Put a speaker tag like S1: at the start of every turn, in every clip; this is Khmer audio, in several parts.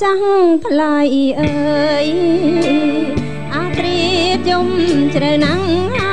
S1: ចាំងថ្លៃអើយអាត្រៀតយំជ្រៅណាំង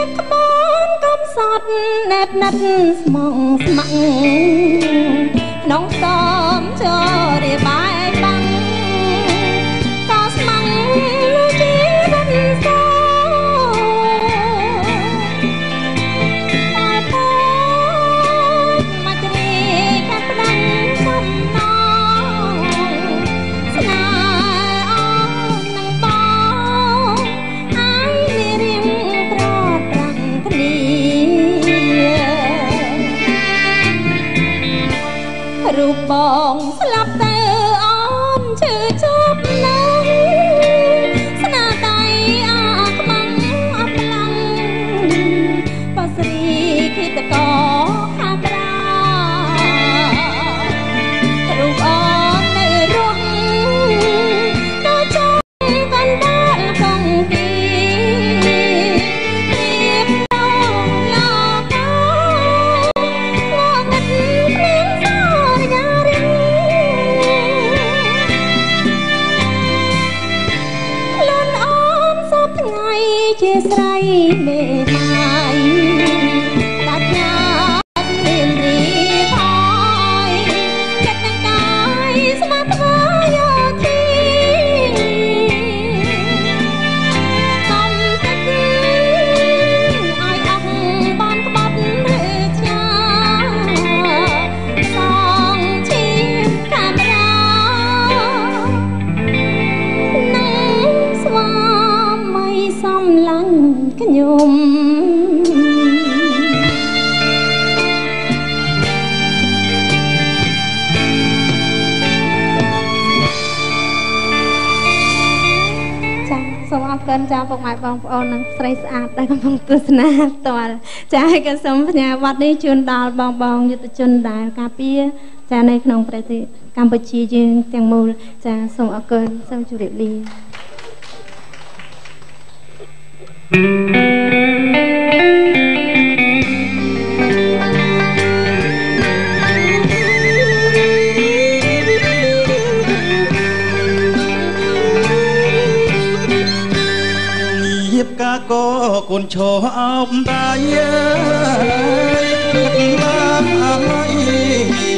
S1: នឹកក្បូនកំសត់ណែតណិតស្មងស្ម័គ្រក្នុងតំចរិបាយ ball. យំសូមអរគុណចាពុកម៉ែបងប្អូននិងស្រីស្អាតដែលកំពុងទស្សនាផ្ទាល់ចាហើយក៏សូមផ្ញើប័ណ្ណនេះជូនដល់បងបងយុទ្ធជនដែលការពារចានៅក្នុងប្រទេសកម្ពុជាយើងទាំងមូលចាសូមអរគុណសូមជម្រាបលា
S2: កាកោគុណឈោអោបតាយើទឹកឡាមអមៃ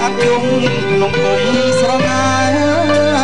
S2: អត់យំក្នុងគុំស្រងាយ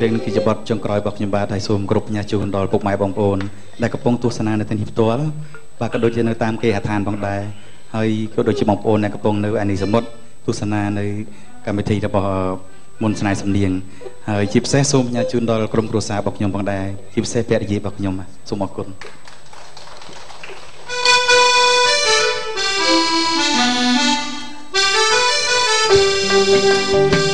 S3: បាទ
S2: ហើយបទចម្រៀងនេះគឺជាបទចុងក្រោយរបស់ខ្ញុំបាទហើយសូមគោរពផ្ញើជូនដល់ពុកម៉ែបងប្អូនដែលកំពុងទស្សនានៅទីនេះផ្ទាល់បាទក៏ដូចជានៅតាមគេហដ្ឋានផងដែរហើយក៏ដូចជាបងប្អូនដែលកំពុងនៅអានីសមុទ្រទស្សនានៅកម្មវិធីរបស់មុនស្នេហ៍សំនៀងហើយជាពិសេសសូមផ្ញើជូនដល់ក្រុមគ្រួសាររបស់ខ្ញុំផងដែរជាពិសេសភរិយារបស់ខ្ញុំសូមអរគុណ
S1: អូ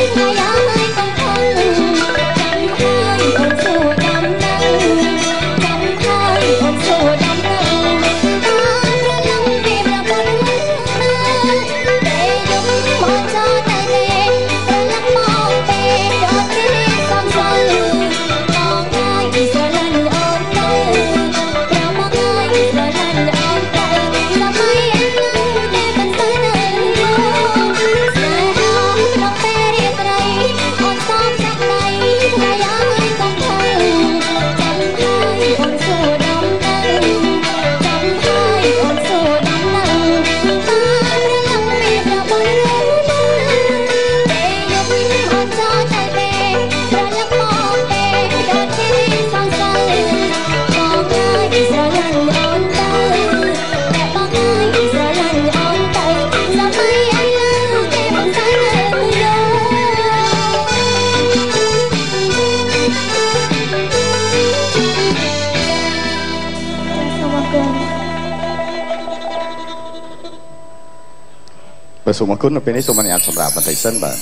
S1: ដៃថ្សូ
S4: មអរគុណនៅពេលនេះសូមអនុញ្ញាតសម្រាប់បន្តិចសិនបាទ